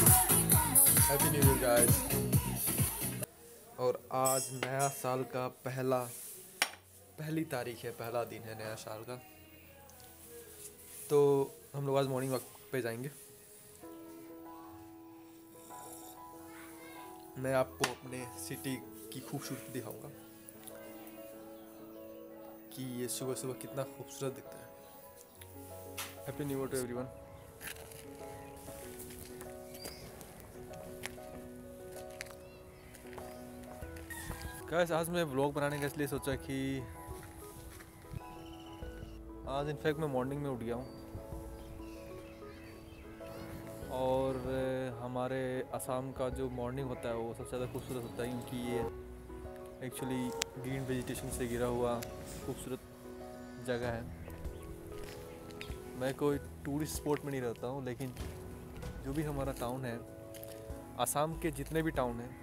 Happy new year और आज नया साल का पहला पहली तारीख है, पहला दिन है नया साल का। तो हम लोग आज मॉर्निंग वॉक पे जाएँगे। मैं आपको अपने सिटी की खूबसूरती दिखाऊँगा कि ये सुबह सुबह कितना खूबसूरत दिखता है। Happy new year to everyone guys आज मैं व्लॉग बनाने का इसलिए सोचा कि आज इनफैक्ट मैं मॉर्निंग में उठ गया हूँ। और हमारे असम का जो मॉर्निंग होता है, वो सबसे ज़्यादा खूबसूरत होता है, क्योंकि ये एक्चुअली ग्रीन वेजिटेशन से घिरा हुआ खूबसूरत जगह है। मैं कोई टूरिस्ट स्पॉट में नहीं रहता हूँ, लेकिन जो भी हमारा टाउन है, असम के जितने भी टाउन हैं,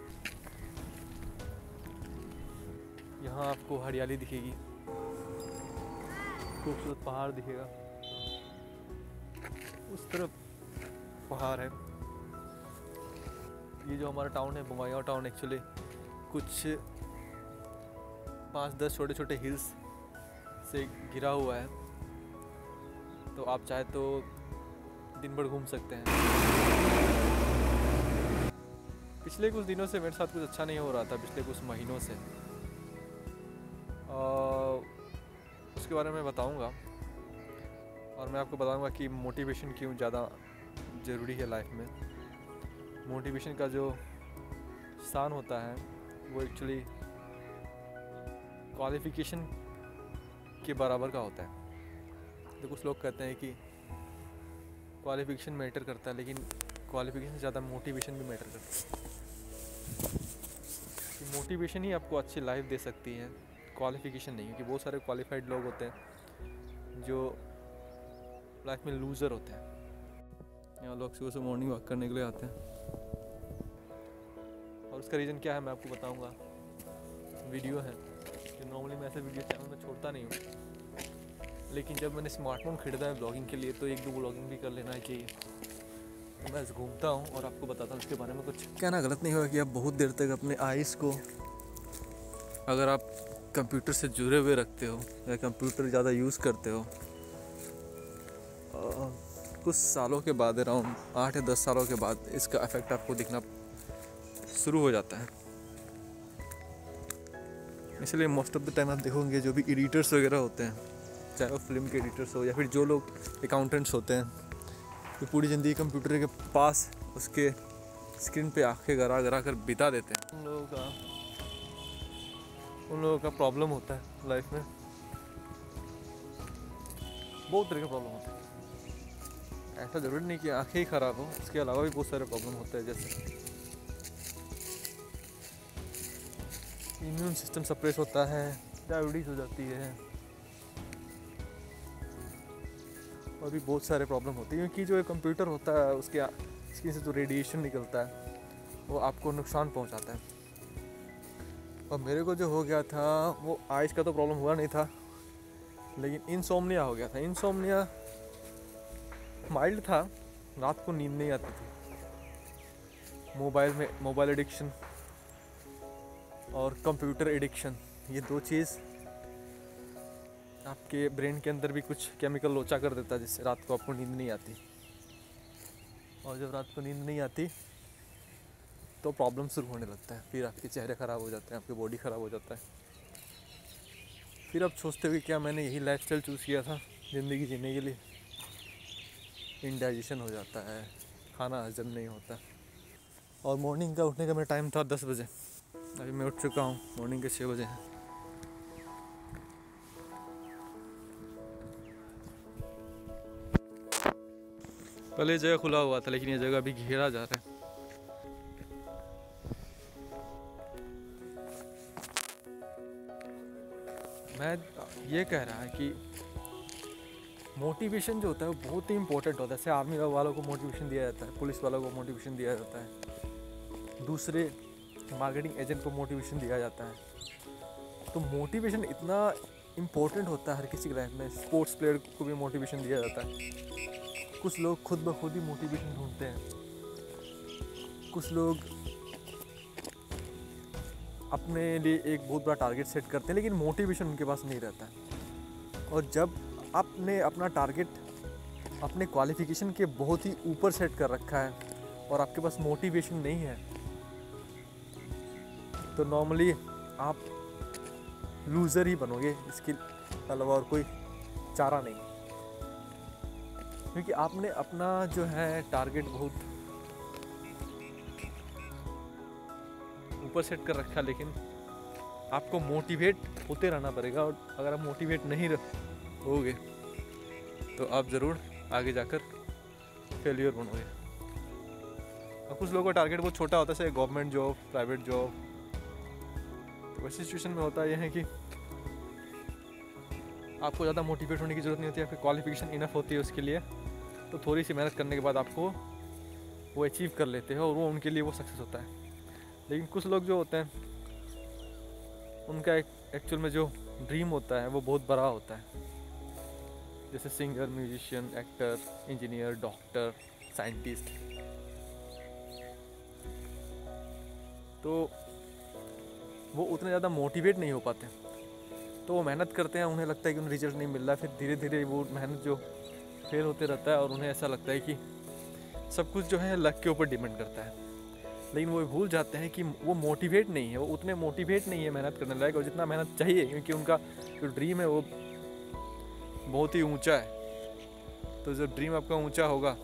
यहाँ आपको हरियाली दिखेगी। खूबसूरत पहाड़ दिखेगा। उस तरफ़ पहाड़ है। ये जो हमारा टाउन है बमाया टाउन एक्चुअली कुछ पाँच दस छोटे छोटे हिल्स से घिरा हुआ है। तो आप चाहे तो दिन भर घूम सकते हैं। पिछले कुछ दिनों से मेरे साथ कुछ अच्छा नहीं हो रहा था, पिछले कुछ महीनों से। और उसके बारे में बताऊँगा। और मैं आपको बताऊँगा कि मोटिवेशन क्यों ज़्यादा ज़रूरी है लाइफ में। मोटिवेशन का जो स्थान होता है, वो एक्चुअली क्वालिफिकेशन के बराबर का होता है। तो कुछ लोग कहते हैं कि क्वालिफिकेशन मैटर करता है, लेकिन क्वालिफिकेशन से ज़्यादा मोटिवेशन भी मैटर करता है। मोटिवेशन ही आपको अच्छी लाइफ दे सकती है। क्वालिफिकेशन नहीं क्योंकि बहुत सारे क्वालिफाइड लोग होते हैं जो लाइफ में लूज़र होते हैं। यहाँ लोग सुबह से मॉर्निंग वॉक करने के लिए आते हैं। और उसका रीज़न क्या है मैं आपको बताऊँगा। वीडियो है कि नॉर्मली मैं ऐसे वीडियो चैनल में छोड़ता नहीं हूँ। लेकिन जब मैंने स्मार्टफ़ोन खरीदा है ब्लॉगिंग के लिए तो एक दो ब्लॉगिंग भी कर लेना चाहिए। तो मैं घूमता हूँ और आपको बताता हूँ उसके बारे में कुछ। कहना गलत नहीं होगा कि आप बहुत देर तक अपने आइज़ को, अगर आप कंप्यूटर से जुड़े हुए रखते हो या कंप्यूटर ज़्यादा यूज़ करते हो? कुछ सालों के बाद अराउंड आठ या दस सालों के बाद इसका इफ़ेक्ट आपको दिखना शुरू हो जाता है। इसलिए मोस्ट ऑफ़ द टाइम आप देखोगे जो भी एडिटर्स वगैरह होते हैं, चाहे वो फ़िल्म के एडिटर्स हो या फिर जो लोग अकाउंटेंट्स होते हैं, वो पूरी ज़िंदगी कंप्यूटर के पास उसके स्क्रीन पे आँखें गरा गरा कर बिता देते हैं। लोगों का उन लोगों का प्रॉब्लम होता है लाइफ में। बहुत तरह का प्रॉब्लम होता है। ऐसा ज़रूरी नहीं कि आँखें ही ख़राब हो, इसके अलावा भी बहुत सारे प्रॉब्लम होते हैं, जैसे इम्यून सिस्टम सप्रेस होता है डायबिटीज़ हो जाती है, और भी बहुत सारे प्रॉब्लम होते हैं, क्योंकि जो ये कंप्यूटर होता है, उसके स्किन से जो रेडिएशन निकलता है, वो आपको नुकसान पहुंचाता है। और मेरे को जो हो गया था, वो आइज़ का तो प्रॉब्लम हुआ नहीं था, लेकिन इंसोमनिया हो गया था। इंसोमनिया माइल्ड था, रात को नींद नहीं आती थी। मोबाइल में मोबाइल एडिक्शन और कंप्यूटर एडिक्शन ये दो चीज़ आपके ब्रेन के अंदर भी कुछ केमिकल लोचा कर देता है जिससे रात को आपको नींद नहीं आती। और जब रात को नींद नहीं आती तो प्रॉब्लम शुरू होने लगता है। फिर आपके चेहरे ख़राब हो जाते हैं, आपकी बॉडी ख़राब हो जाता है। फिर आप सोचते हो कि क्या मैंने यही लाइफ स्टाइल चूज़ किया था ज़िंदगी जीने के लिए? इंडाइजेशन हो जाता है, खाना हजम नहीं होता। और मॉर्निंग का उठने का मेरा टाइम था दस बजे। अभी मैं उठ चुका हूँ मॉर्निंग के छः बजे हैं। पहले जगह खुला हुआ था, लेकिन ये जगह अभी घेरा जा रहा है। मैं ये कह रहा है कि मोटिवेशन जो होता है वो बहुत ही इंपॉर्टेंट होता है। जैसे आर्मी वालों को मोटिवेशन दिया जाता है, पुलिस वालों को मोटिवेशन दिया जाता है, दूसरे मार्केटिंग एजेंट को मोटिवेशन दिया जाता है। तो मोटिवेशन इतना इम्पोर्टेंट होता है हर किसी की लाइफ में स्पोर्ट्स प्लेयर को भी मोटिवेशन दिया जाता है। कुछ लोग खुद ब खुद ही मोटिवेशन ढूंढते हैं। कुछ लोग अपने लिए एक बहुत बड़ा टारगेट सेट करते हैं, लेकिन मोटिवेशन उनके पास नहीं रहता है। और जब आपने अपना टारगेट अपने क्वालिफिकेशन के बहुत ही ऊपर सेट कर रखा है और आपके पास मोटिवेशन नहीं है तो नॉर्मली आप लूज़र ही बनोगे, इसके अलावा और कोई चारा नहीं। क्योंकि आपने अपना जो है टारगेट बहुत ऊपर सेट कर रखा, लेकिन आपको मोटिवेट होते रहना पड़ेगा और अगर आप मोटिवेट नहीं रहोगे तो आप ज़रूर आगे जाकर फेलियर बनोगे। और कुछ लोगों का टारगेट बहुत छोटा होता है गवर्नमेंट जॉब प्राइवेट जॉब तो वैसी सिचुएशन में होता यह है कि आपको ज़्यादा मोटिवेट होने की ज़रूरत नहीं होती, आपकी क्वालिफिकेशन इनफ होती है उसके लिए तो थोड़ी सी मेहनत करने के बाद आपको वो अचीव कर लेते हैं और वो उनके लिए वो सक्सेस होता है। लेकिन कुछ लोग जो होते हैं, उनका एक एक्चुअल में जो ड्रीम होता है, वो बहुत बड़ा होता है। जैसे singer musician actor engineer doctor scientist तो वो उतने ज़्यादा मोटिवेट नहीं हो पाते। तो वो मेहनत करते हैं, उन्हें लगता है कि उन्हें रिज़ल्ट नहीं मिल रहा, फिर धीरे धीरे वो मेहनत जो फेल होते रहता है और उन्हें ऐसा लगता है कि सब कुछ जो है लक के ऊपर डिपेंड करता है। लेकिन वो भूल जाते हैं कि वो मोटिवेट नहीं है, वो उतने मोटिवेट नहीं है मेहनत करने लायक और जितना मेहनत चाहिए, क्योंकि उनका जो ड्रीम है वो बहुत ही ऊँचा है। तो जब ड्रीम आपका ऊँचा होगा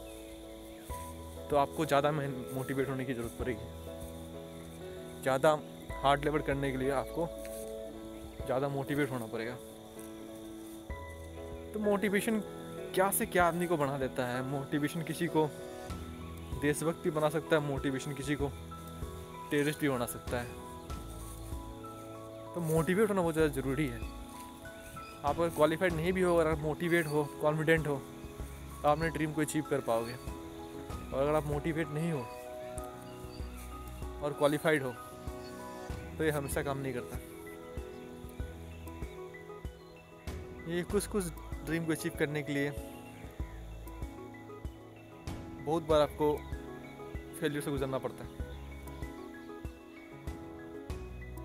तो आपको ज़्यादा मोटिवेट होने की ज़रूरत पड़ेगी। ज़्यादा हार्ड लेबर करने के लिए आपको ज़्यादा मोटिवेट होना पड़ेगा। तो मोटिवेशन क्या से क्या आदमी को बढ़ा देता है? मोटिवेशन किसी को देशभक्त भी बना सकता है मोटिवेशन किसी को टेररिस्ट भी बना सकता है। तो मोटिवेट होना बहुत ज़्यादा ज़रूरी है। आप अगर क्वालिफाइड नहीं भी हो, अगर आप मोटिवेट हो कॉन्फिडेंट हो तो आप अपने ड्रीम को अचीव कर पाओगे। और अगर आप मोटिवेट नहीं हो और क्वालिफाइड हो तो ये हमेशा काम नहीं करता। ये कुछ कुछ ड्रीम को अचीव करने के लिए बहुत बार आपको फेलियर से गुजरना पड़ता है।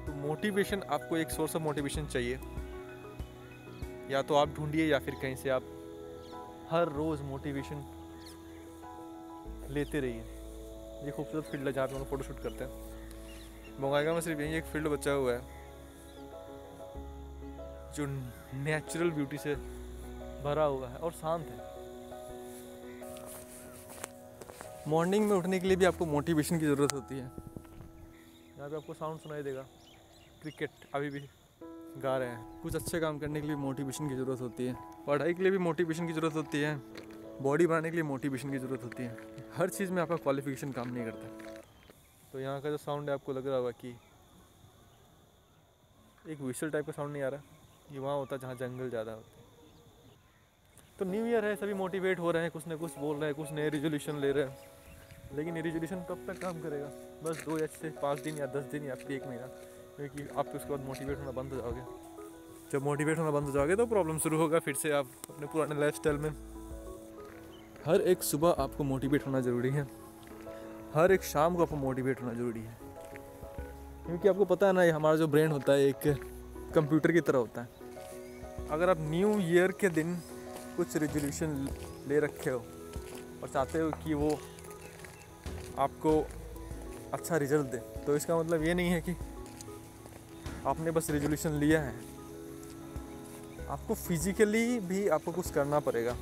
तो मोटिवेशन आपको एक सोर्स ऑफ़ मोटिवेशन चाहिए। या तो आप ढूंढिए या फिर कहीं से आप हर रोज़ मोटिवेशन लेते रहिए। ये खूबसूरत फ़ील्ड है जहाँ पे हम फ़ोटो शूट करते हैं। बोंगाईगा में सिर्फ़ यही एक फ़ील्ड बचा हुआ है, जो नेचुरल ब्यूटी से भरा हुआ है और शांत है। मॉर्निंग में उठने के लिए भी आपको मोटिवेशन की ज़रूरत होती है। यहाँ पे आपको साउंड सुनाई देगा। क्रिकेट अभी भी गा रहे हैं। कुछ अच्छे काम करने के लिए मोटिवेशन की ज़रूरत होती है। पढ़ाई के लिए भी मोटिवेशन की ज़रूरत होती है। बॉडी बनाने के लिए मोटिवेशन की ज़रूरत होती है। हर चीज़ में आपका क्वालिफिकेशन काम नहीं करता। तो यहाँ का जो साउंड है, आपको लग रहा होगा कि एक विशल टाइप का साउंड नहीं आ रहा। ये वहाँ होता जहाँ जंगल ज़्यादा होते तो न्यू ईयर है, सभी मोटिवेट हो रहे हैं, कुछ ना कुछ बोल रहे हैं, कुछ नए रिजोल्यूशन ले रहे हैं। लेकिन ये रिजोल्यूशन कब तक काम करेगा? बस दो या से पाँच दिन या दस दिन या फिर एक महीना। क्योंकि आप उसके बाद मोटिवेट होना बंद हो जाओगे। जब मोटिवेट होना बंद हो जाओगे तो प्रॉब्लम शुरू होगा फिर से आप अपने पुराने लाइफ में। हर एक सुबह आपको मोटिवेट होना ज़रूरी है। हर एक शाम को आपको मोटिवेट होना ज़रूरी है। क्योंकि आपको पता है ना हमारा जो ब्रेन होता है, एक कंप्यूटर की तरह होता है। अगर आप न्यू ईयर के दिन कुछ रेजोल्यूशन ले रखे हो और चाहते हो कि वो आपको अच्छा रिज़ल्ट दे। तो इसका मतलब ये नहीं है कि आपने बस रेजोल्यूशन लिया है। आपको फिजिकली भी आपको कुछ करना पड़ेगा।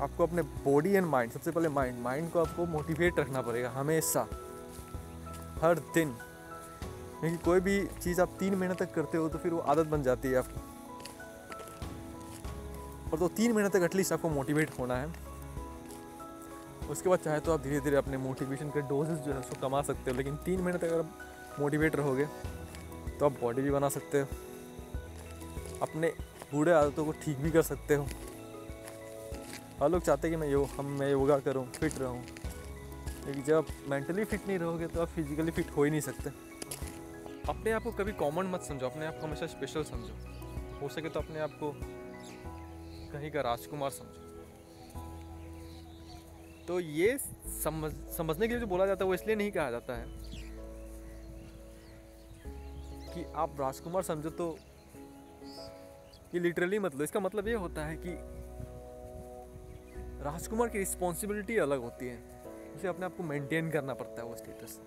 आपको अपने बॉडी एंड माइंड सबसे पहले माइंड माइंड को आपको मोटिवेट रखना पड़ेगा हमेशा। हर दिन। क्योंकि कोई भी चीज़ आप तीन महीने तक करते हो तो फिर वो आदत बन जाती है आपको। और तो तीन महीने तक एटलीस्ट आपको मोटिवेट होना है। उसके बाद चाहे तो आप धीरे धीरे अपने मोटिवेशन के डोजेस जो है उसको कमा सकते हो, लेकिन तीन महीने तक अगर आप मोटिवेट रहोगे तो आप बॉडी भी बना सकते हो। अपने बूढ़े आदतों को ठीक भी कर सकते हो। हर लोग चाहते हैं कि मैं यो, हम, मैं योगा करूँ फिट रहूँ, लेकिन जब आप मेंटली फिट नहीं रहोगे तो आप फिजिकली फिट हो ही नहीं सकते। अपने आप को कभी कॉमन मत समझो, अपने आप को हमेशा स्पेशल समझो। हो सके तो अपने आप को कहीं का राजकुमार समझो। तो ये समझ समझने के लिए जो बोला जाता है वो इसलिए नहीं कहा जाता है कि आप राजकुमार समझो तो ये लिटरली मतलब इसका मतलब ये होता है कि राजकुमार की रिस्पॉन्सिबिलिटी अलग होती है। उसे अपने आप को मेंटेन करना पड़ता है वो स्टेटस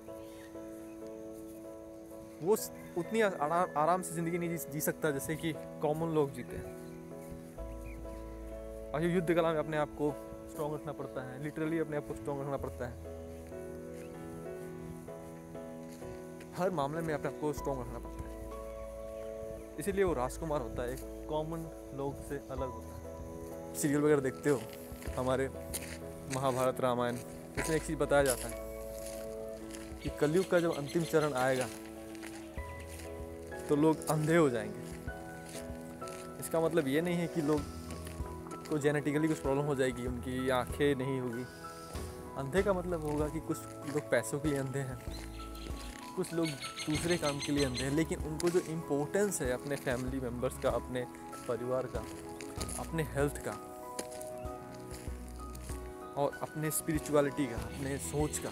वो उतनी आराम आराम से ज़िंदगी नहीं जी, जी सकता जैसे कि कॉमन लोग जीते हैं। और युद्ध कला में अपने आप को स्ट्रॉन्ग रखना पड़ता है। लिटरली अपने आप को स्ट्रॉन्ग रखना पड़ता है। हर मामले में अपने आप को स्ट्रॉन्ग रखना पड़ता है। इसीलिए वो राजकुमार होता है, एक कॉमन लोग से अलग होता है। सीरियल वगैरह देखते हो, हमारे महाभारत रामायण, इसमें एक चीज़ बताया जाता है कि कलयुग का जब अंतिम चरण आएगा तो लोग अंधे हो जाएँगे। इसका मतलब ये नहीं है कि लोग को जेनेटिकली कुछ प्रॉब्लम हो जाएगी, उनकी आँखें नहीं होगी। अंधे का मतलब होगा कि कुछ लोग पैसों के लिए अंधे हैं, कुछ लोग दूसरे काम के लिए अंधे हैं, लेकिन उनको जो इम्पोर्टेंस है अपने फैमिली मेंबर्स का, अपने परिवार का, अपने हेल्थ का, और अपने स्पिरिचुअलिटी का, अपने सोच का,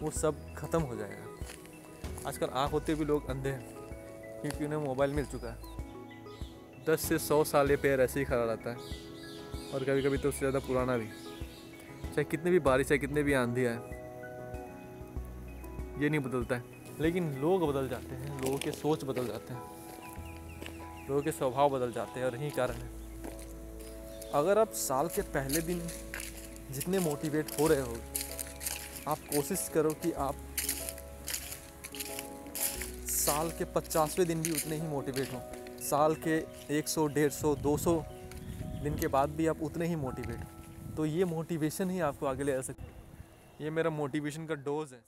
वो सब ख़त्म हो जाएगा। आजकल आँख होते भी लोग अंधे हैं, क्योंकि उन्हें मोबाइल मिल चुका है। दस से सौ साल ये पैर ऐसे ही खड़ा रहता है। और कभी कभी तो उससे ज़्यादा पुराना भी। चाहे कितनी भी बारिश है, कितने भी आंधी आए ये नहीं बदलता है। लेकिन लोग बदल जाते हैं, लोगों के सोच बदल जाते हैं। लोगों के स्वभाव बदल जाते हैं और यही कारण है। अगर आप साल के पहले दिन जितने मोटिवेट हो रहे हो, आप कोशिश करो कि आप साल के पचासवें दिन भी उतने ही मोटिवेट हो। साल के 100 सौ, डेढ़ सौ, दो सौ दिन के बाद भी आप उतने ही मोटिवेट तो ये मोटिवेशन ही आपको आगे ले जा सकते ये मेरा मोटिवेशन का डोज है।